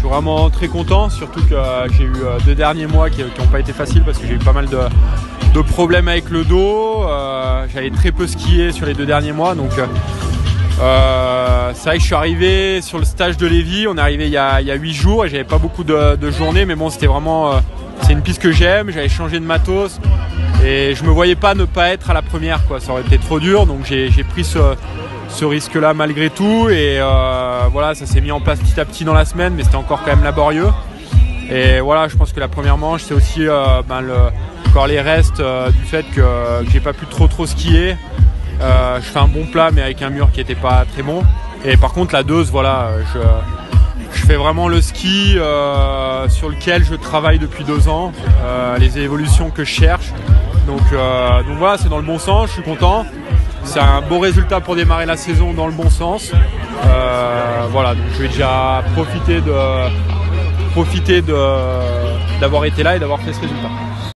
suis vraiment très content, surtout que j'ai eu deux derniers mois qui n'ont pas été faciles parce que j'ai eu pas mal de, problèmes avec le dos. J'avais très peu skié sur les deux derniers mois, donc c'est vrai que je suis arrivé sur le stage de Lévis. On est arrivé il y a, huit jours et j'avais pas beaucoup de, journées, mais bon, c'était vraiment. c'est une piste que j'aime. J'avais changé de matos et je me voyais pas ne pas être à la première, quoi. Ça aurait été trop dur, donc j'ai pris ce risque-là malgré tout. Et euh, voilà, ça s'est mis en place petit à petit dans la semaine, mais c'était encore quand même laborieux. Et voilà, je pense que la première manche, c'est aussi euh, ben, encore les restes euh, du fait que, j'ai pas pu trop trop skier. je fais un bon plat, mais avec un mur qui n'était pas très bon. Et par contre, la dose, voilà, je, fais vraiment le ski sur lequel je travaille depuis deux ans, les évolutions que je cherche. Donc, donc voilà, c'est dans le bon sens, je suis content c'est un beau résultat pour démarrer la saison dans le bon sens. Euh, voilà, je vais déjà profiter d'avoir été là et d'avoir fait ce résultat.